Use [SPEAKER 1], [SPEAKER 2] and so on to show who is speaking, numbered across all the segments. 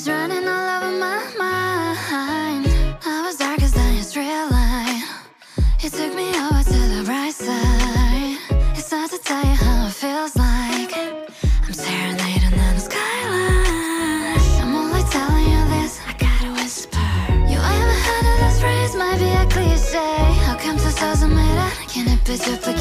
[SPEAKER 1] Is running all over my mind. I was darkest than your straight line. You took me over to the bright side. It's not to tell you how it feels like. I'm serenading in the skyline. I'm only telling you this. I gotta whisper. You ever heard of this phrase? Might be a cliche. How come two souls are made out? Can it be duplicated?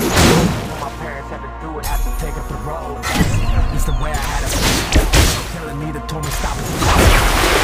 [SPEAKER 1] My
[SPEAKER 2] parents had to do it after taking the road. It's the way I had it. Telling me to told me stop it.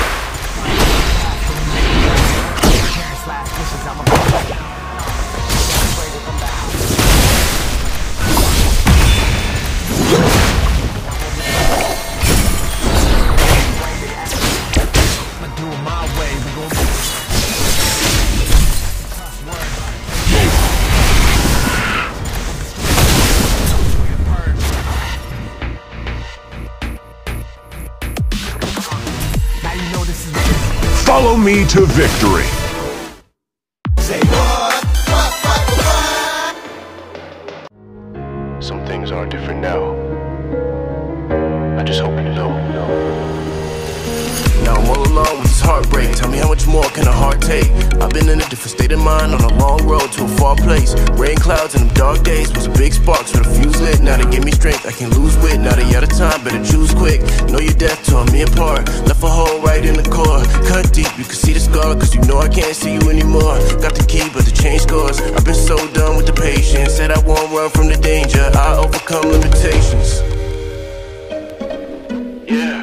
[SPEAKER 3] Follow me to victory.
[SPEAKER 4] Some things are different now.
[SPEAKER 5] All alone with this heartbreak. Tell me how much more can a heart take? I've been in a different state of mind on a long road to a far place. Rain clouds and them dark days was a big sparks when the fuse lit. Now they give me strength, I can lose wit. Now they out of time, better choose quick. Know your death tore me apart. Left a hole right in the core. Cut deep, you can see the scar, cause you know I can't see you anymore. Got the key, but the change scores. I've been so done with the patience. Said I won't run from the danger. I overcome limitations.
[SPEAKER 4] Yeah.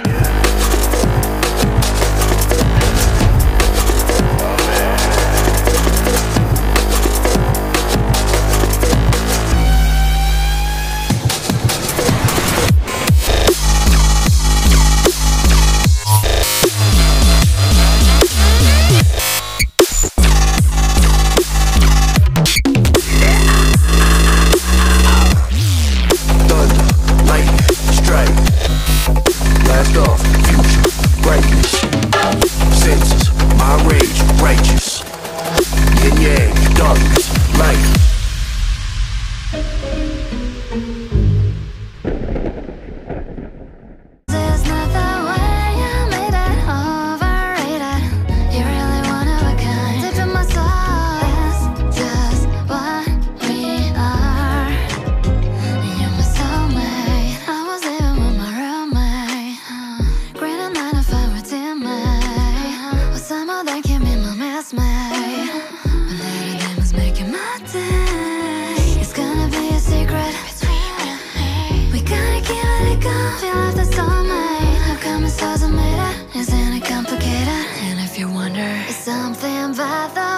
[SPEAKER 1] Feel like the soulmate. How come it's so made it? Isn't it complicated? And if you wonder, it's something about the